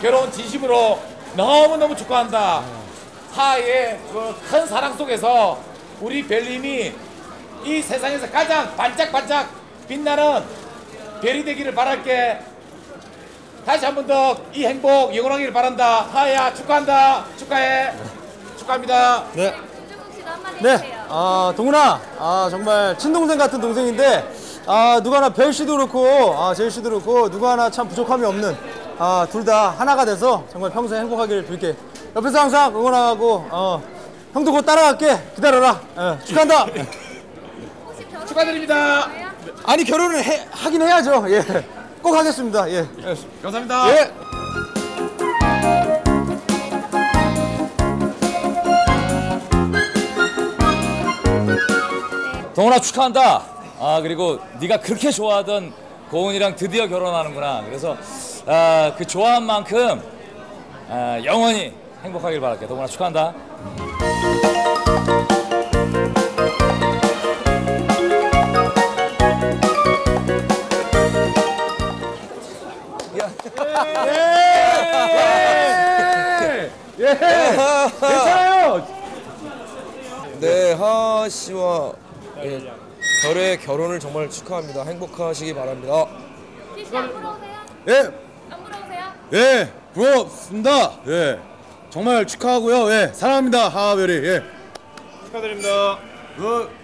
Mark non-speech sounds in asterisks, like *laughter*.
결혼 진심으로 너무너무 축하한다. 하의 그 큰 사랑 속에서 우리 벨님이 이 세상에서 가장 반짝반짝 빛나는 별이 되기를 바랄게. 다시 한 번 더 이 행복 영원하기를 바란다. 하야 축하한다. 축하해. 축하합니다. 네. 네. 아, 동훈아. 아, 정말 친동생 같은 동생인데, 아, 누가 하나 별 씨도 그렇고, 아, 제일 씨도 그렇고, 누가 하나 참 부족함이 없는, 아, 둘 다 하나가 돼서 정말 평생 행복하기를 빌게. 옆에서 항상 응원하고, 어, 형도 곧 따라갈게. 기다려라. 예, 축하한다. *laughs* 축하드립니다. 아니, 결혼을 해, 하긴 해야죠. 예. 꼭 하겠습니다. 예. 감사합니다. 예. 동훈아 축하한다. 아 그리고 네가 그렇게 좋아하던 고은이랑 드디어 결혼하는구나. 그래서 아, 그 좋아한 만큼 아, 영원히 행복하길 바랄게. 동훈아 축하한다. 괜찮아요. 네, 하하 씨와 예, 별의 결혼을 정말 축하합니다. 행복하시기 바랍니다. 키씨 안 부러우세요? 예, 안 부러우세요? 예, 부럽습니다. 예, 정말 축하하고요. 예, 사랑합니다. 하하별이. 예. 축하드립니다. 그...